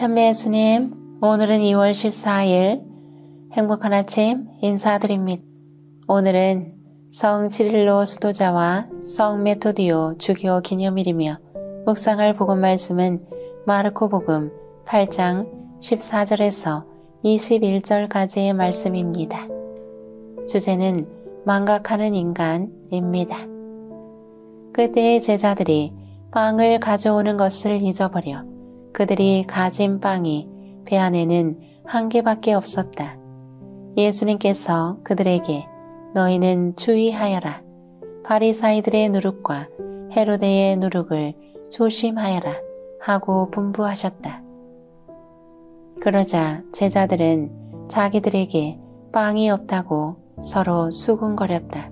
참배 예수님, 오늘은 2월 14일 행복한 아침 인사드립니다. 오늘은 성 치릴로 수도자와 성 메토디오 주교 기념일이며 묵상할 복음 말씀은 마르코 복음 8장 14절에서 21절까지의 말씀입니다. 주제는 망각하는 인간입니다. 그때의 제자들이 빵을 가져오는 것을 잊어버려 그들이 가진 빵이 배 안에는 한 개밖에 없었다. 예수님께서 그들에게 너희는 주의하여라. 바리사이들의 누룩과 헤로데의 누룩을 조심하여라 하고 분부하셨다. 그러자 제자들은 자기들에게 빵이 없다고 서로 수군거렸다.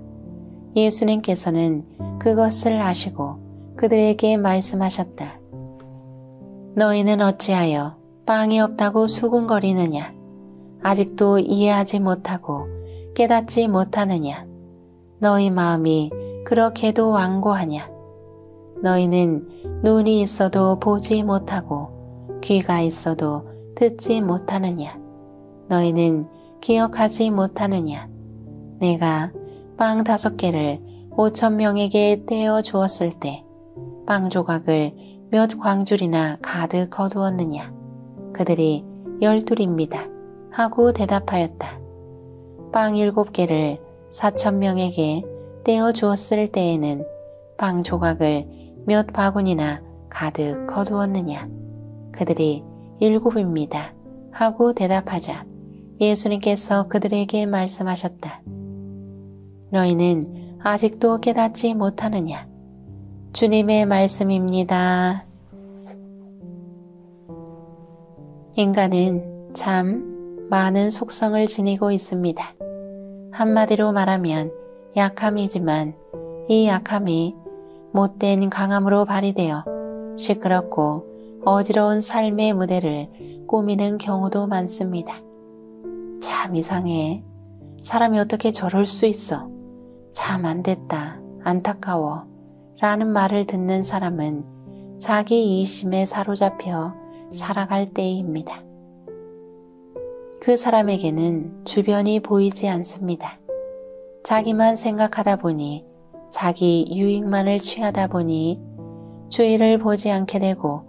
예수님께서는 그것을 아시고 그들에게 말씀하셨다. 너희는 어찌하여 빵이 없다고 수군거리느냐? 아직도 이해하지 못하고 깨닫지 못하느냐? 너희 마음이 그렇게도 완고하냐? 너희는 눈이 있어도 보지 못하고 귀가 있어도 듣지 못하느냐? 너희는 기억하지 못하느냐? 내가 빵 다섯 개를 오천 명에게 떼어 주었을 때 빵 조각을 몇 광줄이나 가득 거두었느냐? 그들이 열둘입니다. 하고 대답하였다. 빵 일곱 개를 사천 명에게 떼어 주었을 때에는 빵 조각을 몇 바구니나 가득 거두었느냐? 그들이 일곱입니다. 하고 대답하자 예수님께서 그들에게 말씀하셨다. 너희는 아직도 깨닫지 못하느냐? 주님의 말씀입니다. 인간은 참 많은 속성을 지니고 있습니다. 한마디로 말하면 약함이지만 이 약함이 못된 강함으로 발휘되어 시끄럽고 어지러운 삶의 무대를 꾸미는 경우도 많습니다. 참 이상해. 사람이 어떻게 저럴 수 있어. 참 안 됐다. 안타까워. 라는 말을 듣는 사람은 자기 이심에 사로잡혀 살아갈 때입니다. 그 사람에게는 주변이 보이지 않습니다. 자기만 생각하다 보니 자기 유익만을 취하다 보니 주의를 보지 않게 되고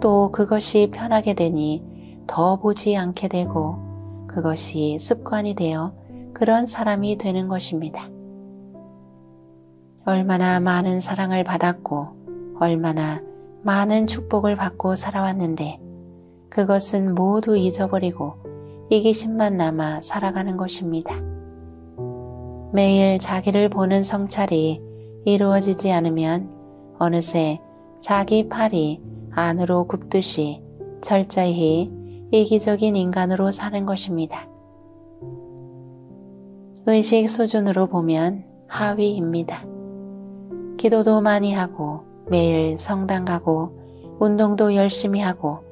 또 그것이 편하게 되니 더 보지 않게 되고 그것이 습관이 되어 그런 사람이 되는 것입니다. 얼마나 많은 사랑을 받았고 얼마나 많은 축복을 받고 살아왔는데 그것은 모두 잊어버리고 이기심만 남아 살아가는 것입니다. 매일 자기를 보는 성찰이 이루어지지 않으면 어느새 자기 팔이 안으로 굽듯이 철저히 이기적인 인간으로 사는 것입니다. 의식 수준으로 보면 하위입니다. 기도도 많이 하고 매일 성당 가고 운동도 열심히 하고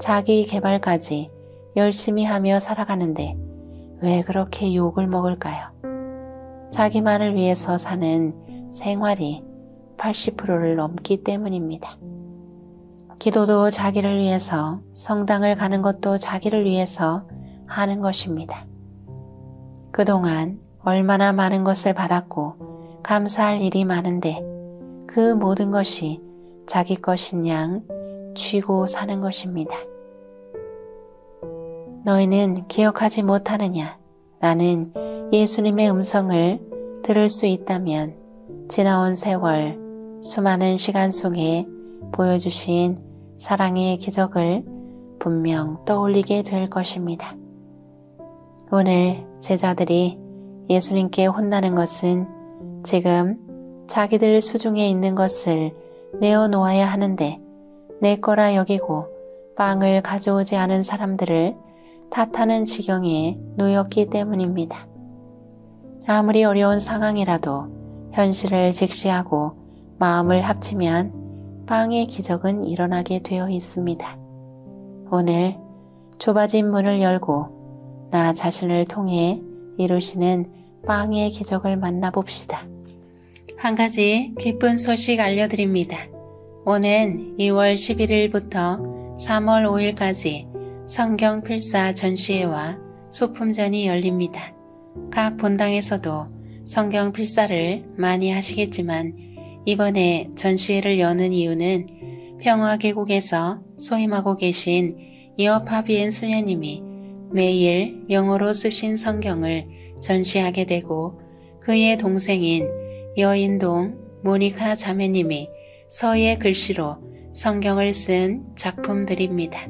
자기 개발까지 열심히 하며 살아가는데 왜 그렇게 욕을 먹을까요? 자기만을 위해서 사는 생활이 80%를 넘기 때문입니다. 기도도 자기를 위해서, 성당을 가는 것도 자기를 위해서 하는 것입니다. 그동안 얼마나 많은 것을 받았고 감사할 일이 많은데 그 모든 것이 자기 것인 양 쥐고 사는 것입니다. 너희는 기억하지 못하느냐? 라는 예수님의 음성을 들을 수 있다면 지나온 세월, 수많은 시간 속에 보여주신 사랑의 기적을 분명 떠올리게 될 것입니다. 오늘 제자들이 예수님께 혼나는 것은 지금 자기들 수중에 있는 것을 내어 놓아야 하는데 내 거라 여기고 빵을 가져오지 않은 사람들을 탓하는 지경에 놓였기 때문입니다. 아무리 어려운 상황이라도 현실을 직시하고 마음을 합치면 빵의 기적은 일어나게 되어 있습니다. 오늘 좁아진 문을 열고 나 자신을 통해 이루시는 빵의 기적을 만나봅시다. 한 가지 기쁜 소식 알려드립니다. 오는 2월 11일부터 3월 5일까지 성경 필사 전시회와 소품전이 열립니다. 각 본당에서도 성경 필사를 많이 하시겠지만 이번에 전시회를 여는 이유는 평화계곡에서 소임하고 계신 이어파비엔 수녀님이 매일 영어로 쓰신 성경을 전시하게 되고 그의 동생인 여인동 모니카 자매님이 서예 글씨로 성경을 쓴 작품들입니다.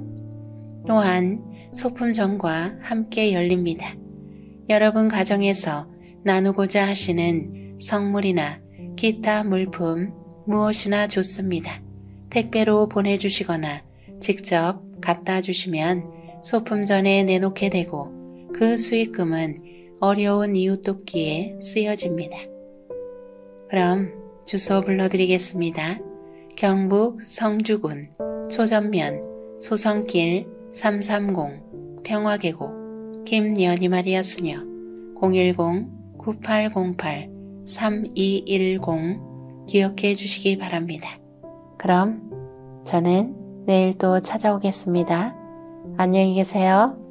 또한 소품전과 함께 열립니다. 여러분 가정에서 나누고자 하시는 성물이나 기타 물품 무엇이나 좋습니다. 택배로 보내주시거나 직접 갖다 주시면 소품전에 내놓게 되고 그 수익금은 어려운 이웃 돕기에 쓰여집니다. 그럼 주소 불러드리겠습니다. 경북 성주군 초전면 소성길 330 평화계곡 김연희 마리아 수녀 010-9808-3210 기억해 주시기 바랍니다. 그럼 저는 내일 또 찾아오겠습니다. 안녕히 계세요.